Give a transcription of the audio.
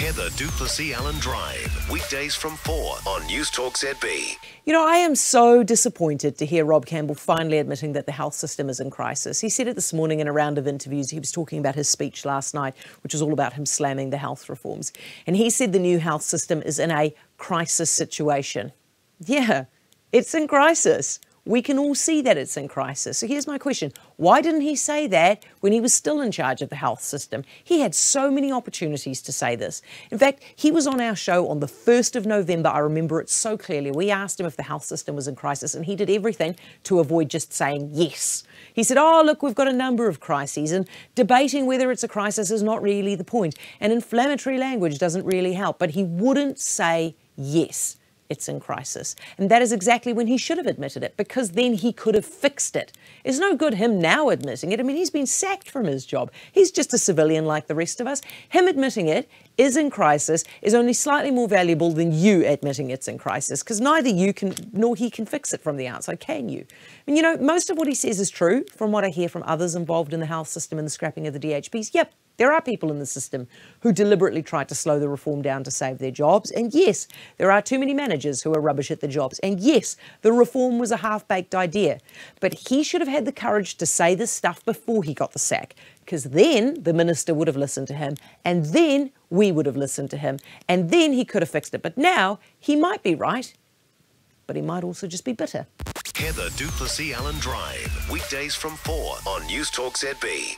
Heather du Plessis-Allan Drive, weekdays from 4 on Newstalk ZB. You know, I am so disappointed to hear Rob Campbell finally admitting that the health system is in crisis. He said it this morning in a round of interviews. He was talking about his speech last night, which was all about him slamming the health reforms. And he said the new health system is in a crisis situation. Yeah, it's in crisis. We can all see that it's in crisis. So here's my question Why didn't he say that when he was still in charge of the health system? He had so many opportunities to say this. In fact, he was on our show on the 1st of November. I remember it so clearly. We asked him if the health system was in crisis, and he did everything to avoid just saying yes. He said, Oh, look, we've got a number of crises, and debating whether it's a crisis is not really the point. And inflammatory language doesn't really help. But he wouldn't say yes it's in crisis. And that is exactly when he should have admitted it, because then he could have fixed it. It's no good him now admitting it. I mean, he's been sacked from his job. He's just a civilian like the rest of us. Him admitting it is in crisis is only slightly more valuable than you admitting it's in crisis, because neither you can nor he can fix it from the outside, can you? And you know, most of what he says is true from what I hear from others involved in the health system and the scrapping of the DHBs. Yep, there are people in the system who deliberately tried to slow the reform down to save their jobs. And yes, there are too many managers who are rubbish at their jobs. And yes, the reform was a half baked idea. But he should have had the courage to say this stuff before he got the sack, because then the minister would have listened to him, and then we would have listened to him, and then he could have fixed it. But now he might be right, but he might also just be bitter. Heather du Plessis-Allan Drive, weekdays from 4 on Newstalk ZB.